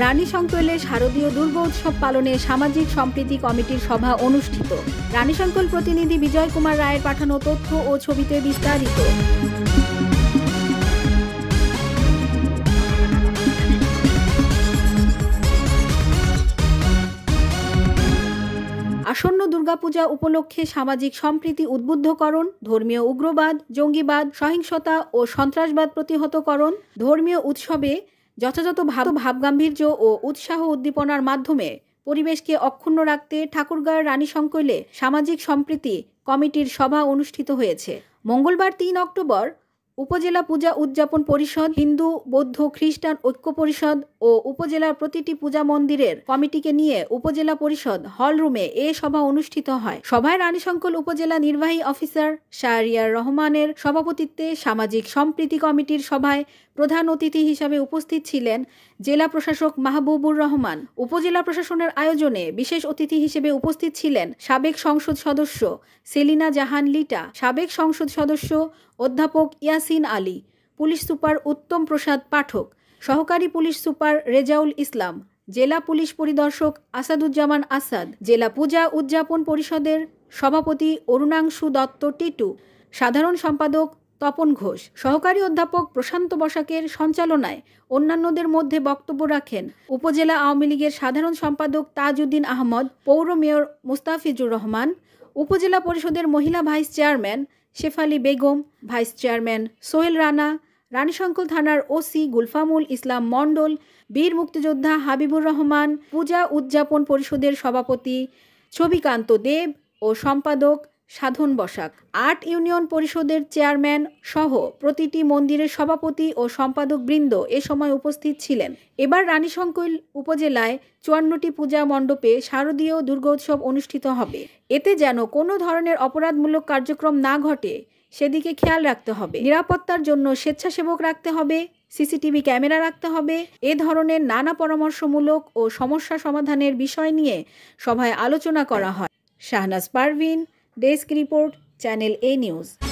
রানী সংকলে শারদীয় দুর্গোৎসব পালনে সামাজিক সম্প্রীতি কমিটির সভা অনুষ্ঠিত। রানী সংকল প্রতিনিধি বিজয় কুমার রায়ের পাঠানো তথ্য ও ছবিতে বিস্তারিত। আসন্ন দুর্গাপূজা উপলক্ষে সামাজিক সম্প্রীতি উদ্বুদ্ধকরণ, ধর্মীয় উগ্রবাদ, জঙ্গিবাদ, সহিংসতা ও সন্ত্রাসবাদ প্রতিহতকরণ, ধর্মীয় উৎসবে যথাযথ ভাব, ভাবগাম্ভীর্য ও উৎসাহ উদ্দীপনার মাধ্যমে পরিবেশকে অক্ষুণ্ণ রাখতে ঠাকুরগাঁর রানী সংকলে সামাজিক সম্প্রীতি কমিটির সভা অনুষ্ঠিত হয়েছে। মঙ্গলবার তিন অক্টোবর উপজেলা পূজা উদযাপন পরিষদ, হিন্দু, বৌদ্ধ, খ্রিস্টান ঐক্য পরিষদ ও উপজেলার প্রতিটি পূজা মন্দিরের কমিটিকে নিয়ে উপজেলা পরিষদ হল রুমে এ সভা অনুষ্ঠিত হয়। সভায় রানীশঙ্কল উপজেলা নির্বাহী অফিসার শাহরিয়ার রহমানের সভাপতিত্বে সামাজিক সম্প্রীতি কমিটির সভায় প্রধান অতিথি হিসাবে উপস্থিত ছিলেন জেলা প্রশাসক মাহবুবুর রহমান। উপজেলা প্রশাসনের আয়োজনে বিশেষ অতিথি হিসেবে উপস্থিত ছিলেন সাবেক সংসদ সদস্য সেলিনা জাহান লিটা, সাবেক সংসদ সদস্য অধ্যাপক ইয়াসিন আলী, পুলিশ সুপার উত্তম প্রসাদ পাঠক, সহকারী পুলিশ সুপার রেজাউল ইসলাম, জেলা পুলিশ পরিদর্শক আসাদুজ্জামান আসাদ, জেলা পূজা উদযাপন পরিষদের সভাপতি অরুণাংশু দত্ত টিটু, সাধারণ সম্পাদক তপন ঘোষ, সহকারী অধ্যাপক প্রশান্ত বসাকের সঞ্চালনায় অন্যান্যদের মধ্যে বক্তব্য রাখেন উপজেলা আওয়ামী লীগের সাধারণ সম্পাদক তাজউদ্দিন আহমদ, পৌর মেয়র মুস্তাফিজুর রহমান, উপজেলা পরিষদের মহিলা vice chairman Shefali Begum, vice chairman Sohel Rana, Ranisankail থানার ওসি গুলফামুল ইসলাম মণ্ডল, বীর মুক্তিযোদ্ধা হাবিবুর রহমান, পূজা উদযাপন পরিষদের সভাপতি ছবিকান্ত দেব ও সম্পাদক সাধন বসাক। আট ইউনিয়ন পরিষদের চেয়ারম্যান সহ প্রতিটি মন্দিরের সভাপতি ও সম্পাদক বৃন্দ এ সময় উপস্থিত ছিলেন। এবার রানীশঙ্কল উপজেলায় চুয়ান্নটি পূজা মণ্ডপে শারদীয় দুর্গোৎসব অনুষ্ঠিত হবে। এতে যেন কোনো ধরনের অপরাধমূলক কার্যক্রম না ঘটে, সেদিকে খেয়াল রাখতে হবে। নিরাপত্তার জন্য স্বেচ্ছাসেবক রাখতে হবে, সিসিটিভি ক্যামেরা রাখতে হবে, এ ধরনের নানা পরামর্শমূলক ও সমস্যা সমাধানের বিষয় নিয়ে সভায় আলোচনা করা হয়। Shahnaz Parvin desk report channel A news.